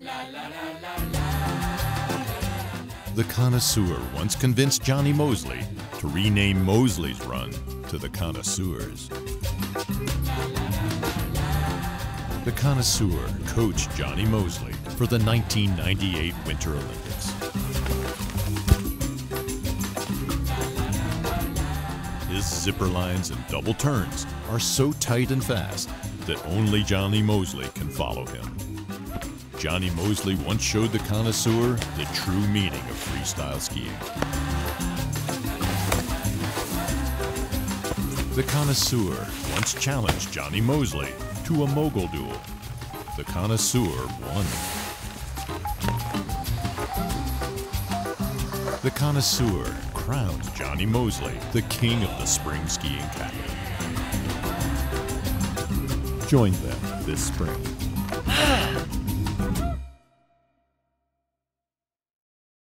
The connoisseur once convinced Jonny Moseley to rename Moseley's run to the Connoisseurs. The connoisseur coached Jonny Moseley for the 1998 Winter Olympics. His zipper lines and double turns are so tight and fast that only Jonny Moseley can follow him. Jonny Moseley once showed the connoisseur the true meaning of freestyle skiing. The connoisseur once challenged Jonny Moseley to a mogul duel. The connoisseur won. The connoisseur crowned Jonny Moseley the king of the spring skiing capital. Join them this spring